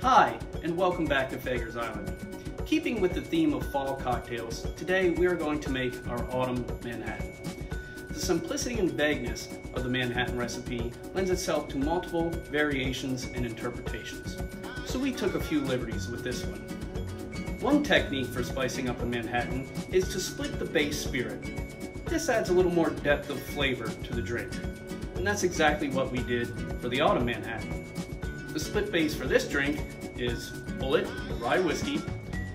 Hi, and welcome back to Fager's Island. Keeping with the theme of fall cocktails, today we are going to make our Autumn Manhattan. The simplicity and vagueness of the Manhattan recipe lends itself to multiple variations and interpretations, so we took a few liberties with this one. One technique for spicing up a Manhattan is to split the base spirit. This adds a little more depth of flavor to the drink, and that's exactly what we did for the Autumn Manhattan. The split base for this drink is Bulleit, rye whiskey,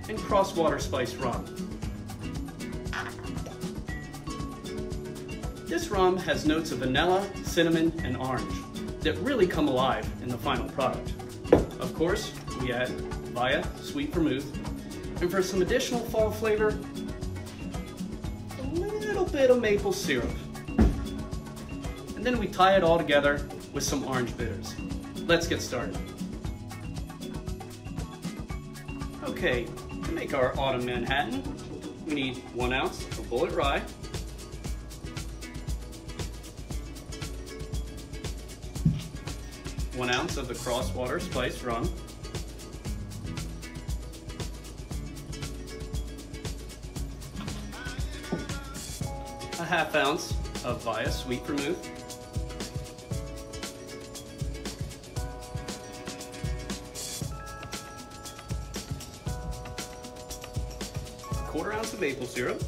and Crosswater Spice rum. This rum has notes of vanilla, cinnamon, and orange that really come alive in the final product. Of course, we add Vya sweet vermouth, and for some additional fall flavor, a little bit of maple syrup. And then we tie it all together with some orange bitters. Let's get started. Okay, to make our autumn Manhattan, we need one ounce of Bulleit rye, one ounce of the Crosswater Spice rum, a half ounce of Vya Sweet Vermouth, quarter ounce of maple syrup,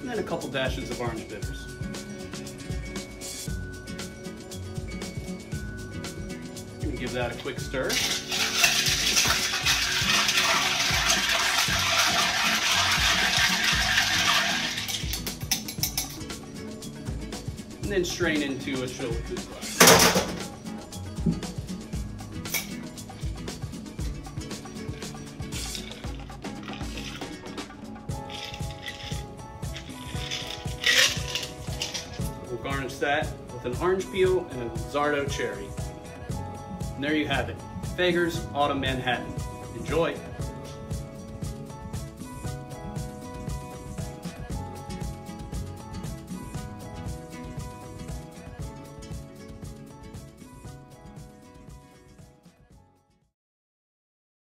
and then a couple dashes of orange bitters. Give that a quick stir. And then strain into a chilled food glass. We'll garnish that with an orange peel and a Luxardo cherry. And there you have it, Fager's Autumn Manhattan. Enjoy!